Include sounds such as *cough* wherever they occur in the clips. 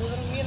Budang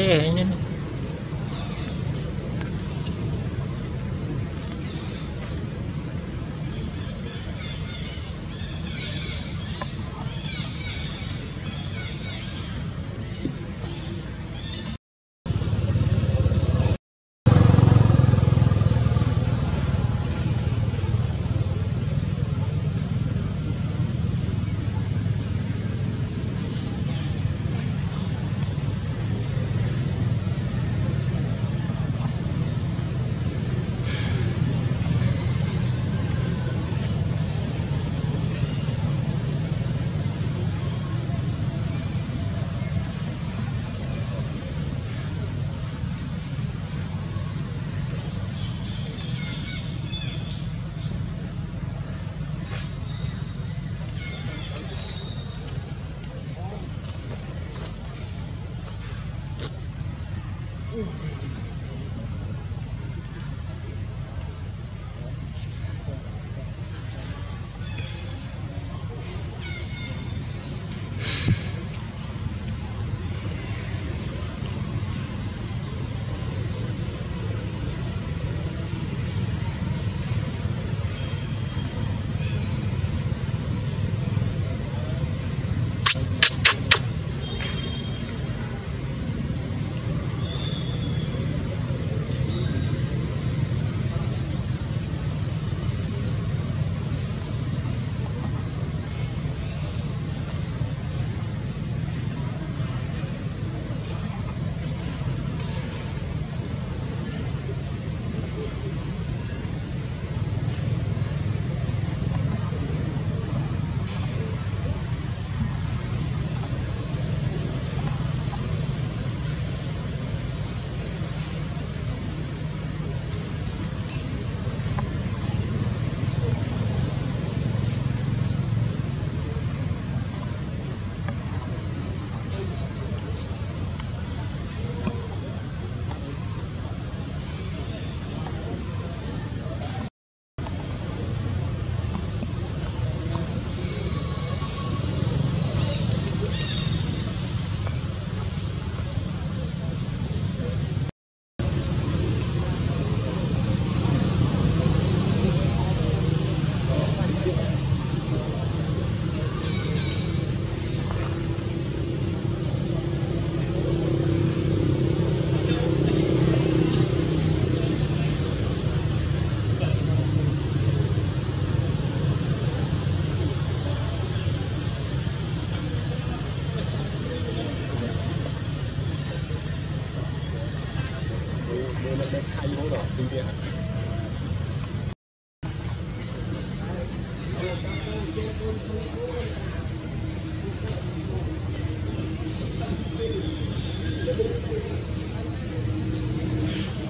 Stay.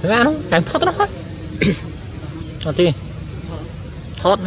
Thế ăn không? Em thoát nó thôi. *coughs* Ở tí. Thoát.